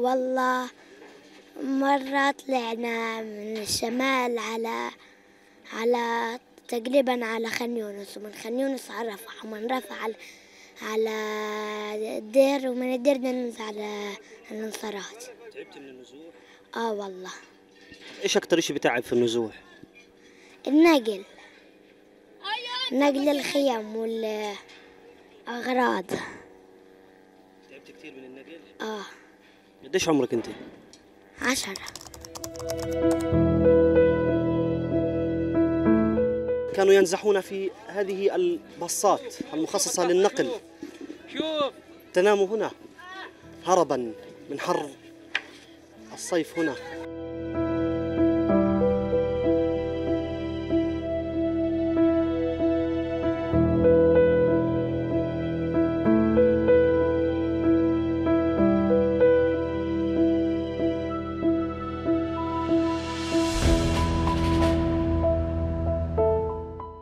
والله مرة طلعنا من الشمال على على تقريبا على خان يونس ومن خان يونس على رفح ومن رفح على على الدير ومن الدير بننزل على الانصارات. تعبت من النزوح؟ آه والله. إيش أكثر شيء بتعب في النزوح؟ النقل. نقل الخيم والأغراض. تعبت كثير من النقل؟ آه. قديش عمرك انت؟ عشرة. كانوا ينزحون في هذه الباصات المخصصة للنقل. شوف تنام هنا هربا من حر الصيف هنا.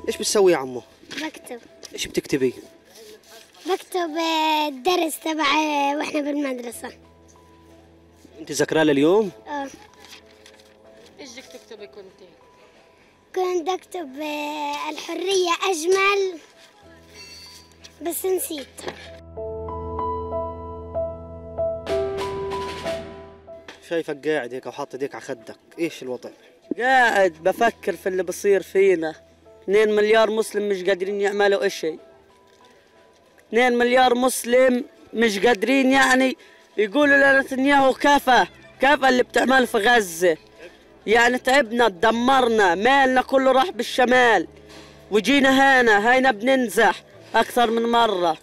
إيش بتسوي يا عمو؟ بكتب إيش بتكتبي؟ بكتب آه، الدرس تبع آه، وإحنا بالمدرسة أنت ذاكراه لليوم؟ آه إيش بدك تكتبي كنتي؟ كنت أكتب آه، الحرية أجمل بس نسيت شايفك قاعد هيك وحاط ايديك على خدك، إيش الوضع؟ قاعد بفكر في اللي بصير فينا 2 مليار مسلم مش قادرين يعملوا إشي. 2 مليار مسلم مش قادرين يعني يقولوا لنتنياهو كفى كفى اللي بتعمل في غزة. يعني تعبنا تدمرنا مالنا كله راح بالشمال. وجينا هنا هينا بننزح أكثر من مرة.